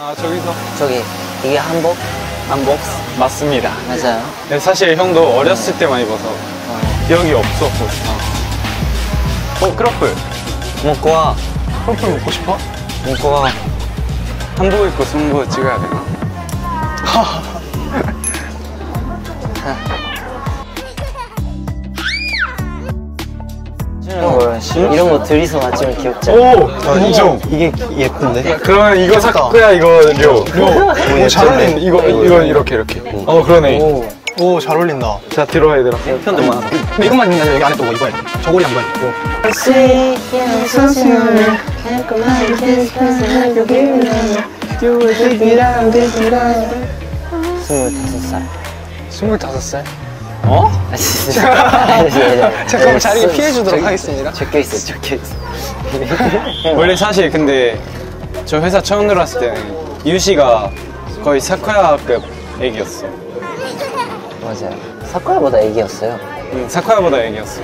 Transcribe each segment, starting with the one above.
아 저기서 저기 이게 한복? 한복 맞습니다. 맞아요. 근데 사실 형도 어렸을 때만 입어서 기억이 없어. 어 크로플. 먹고 와. 크로플 먹고 싶어? 먹고 와. 한복 입고 승부 찍어야 되나? 둘이서 맞추면 귀엽지 않아? 오 인정. 이게 예쁜데? 그러면 이거 사쿠야 이거 료. 오, 잘 어울린다. 이거 이거 이렇게 이렇게. 어 그러네. 오, 잘 어울린다. 자 들어와 얘들아. 편도 많아. 근데 이것만 있는 여기 안에 또뭐 입어야 돼. 저고리 한번 입고. 스물다섯 살. 스물다섯 살. 어? 잠깐만 잠깐만 자리 피해 주도록 하겠습니다. 적혀 있어, 적혀 있어. 원래 사실 근데 저 회사 처음 들어왔을 때는 유시가 거의 사쿠야급 애기였어. 맞아요. 사쿠야보다 애기였어요. 응, 사쿠야보다 애기였어.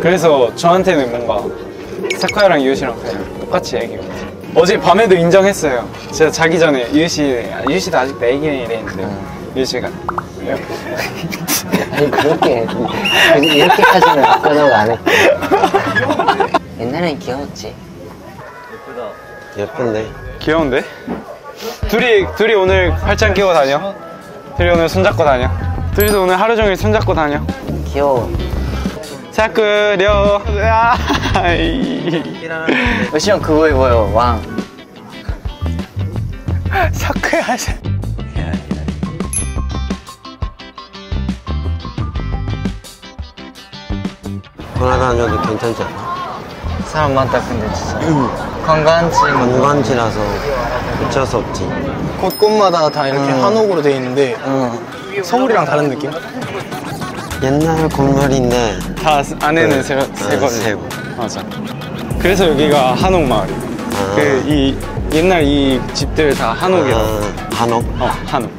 그래서 저한테는 뭔가 사쿠야랑 유시랑 그냥 똑같이 애기였지. 어제 밤에도 인정했어요. 제가 자기 전에 유시, 유시도 아직도 애기네 이랬는데 유시가 아니 그렇게 이렇게까지는 아까라고 안 했고. 옛날엔 귀여웠지. 예쁜데? 귀여운데? 둘이 둘이 오늘 팔짱 끼고 다녀? 둘이 오늘 손잡고 다녀? 둘이서 오늘 하루 종일 손잡고 다녀? 귀여워. 사쿠려 아이. 시형 그거 입어요, 왕. 사쿠야 돌아다녀도 괜찮지 않아? 사람 많다 근데 진짜. 관광지. 관광지라서 어쩔 수 없지. 곳곳마다 다 이렇게 음. 한옥으로 돼 있는데 응. 서울이랑 다른 느낌? 옛날 건물인데 다 안에는 네. 새, 아, 새거지 새거. 맞아 그래서 여기가 한옥 마을이야 아. 그이 옛날 이 집들 다 한옥이라 아, 한옥? 어 한옥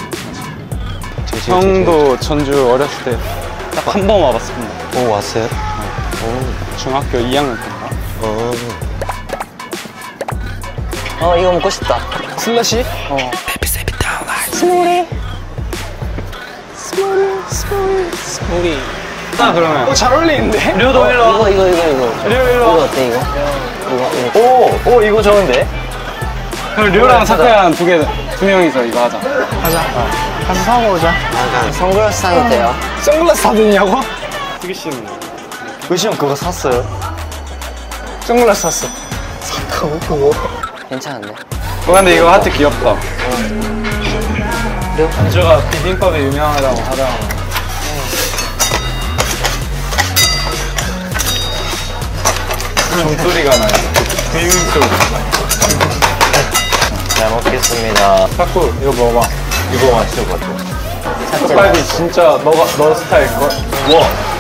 맞아. 형도 전주 어렸을 때 딱 한 번 와봤습니다 오, 왔어요? 중학교 2학년 때인가 어. 어 이거 먹고 싶다. 슬러시? 어. 우리 자 그러면 어, 잘 어울리는데? 류도 일로 와 이거 이거 이거 이거. 류 일로 이거 와 어때 이거? 이거 이거. 오, 오 이거 좋은데? 그럼 류랑 사쿠야 두 개, 두 명이서 이거 하자 가자 가서 사고 오자 약간 선글라스 사도 돼요? 선글라스 사드냐고? 수기 씨는 의시 형 그거 샀어요? 선글라스 샀어 샀다고 그거? 괜찮은데? 어, 근데 이거 하트 귀엽다 전주가 비빔밥에 유명하다고 하더라고 종소리가 나요 비빔 소리 잘 먹겠습니다. 사쿠 이거 먹어봐 이거 맛있을 것 같아. Spicy 진짜 너가 너 스타일걸? 우와!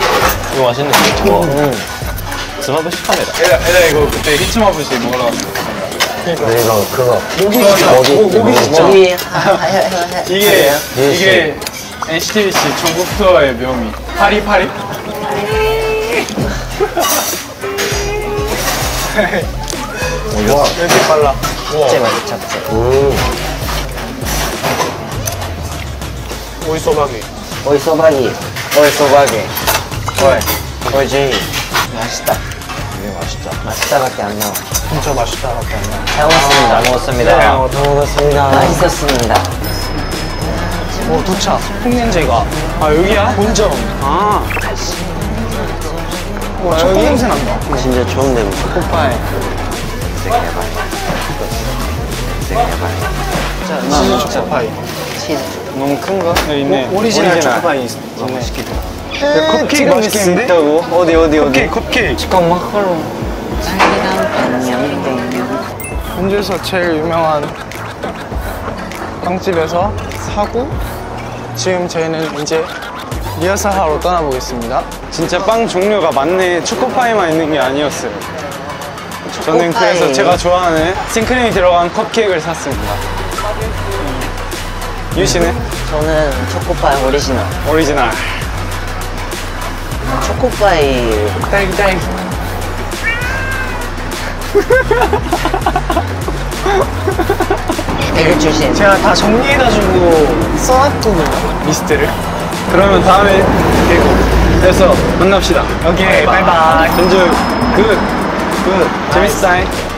이거 맛있는데? 우와. ひつまぶし 카메라. 애들, 애들 이거 그때 ひつまぶし 먹으러 갔어 이거 그거. 고기 고기, 고기 진짜. 여기 이게 이게 NCT 씨 전국 투어의 묘미 파리파리 이렇게 빨라 잡채 맛있 잡채. 음. 오이 소박이 오이 소박이. 오이 소박이. 오이지. 맛있다. 이게 맛있다. 맛있다밖에 안 나와. 진짜 맛있다 밖에 안 나. 잘 먹었습니다. 잘 먹었습니다. 잘 먹었습니다. 맛있었습니다. 오 도착 풍년제과 아 여기야? 본점 아 와 초코 냄새 난다 진짜 좋은 냄새. 초코파이 치즈 초코파이 치즈. 너무 큰가? 네 있네 오리지널 초코파이 있네 컵케이크 맛있겠는데? 있다고? 어디 어디 어디? 컵케이크 치킨 마카롱. 현주에서 제일 유명한 빵집에서 사고 지금 저희는 이제 리허설 하러 떠나보겠습니다 진짜 빵 종류가 많네 초코파이만 있는 게 아니었어요 저는 초코파이. 그래서 제가 좋아하는 생크림이 들어간 컵케이크를 샀습니다 유우시는? 저는 초코파이 오리지널. 오리지널 초코파이 딸기 딸기 대구 출신. 제가 다 정리해가지고 써놨거든요 리스트를 그러면 다음에 대구 에서 만납시다. 오케이 바이바이 전주 good. Good. 재밌었다.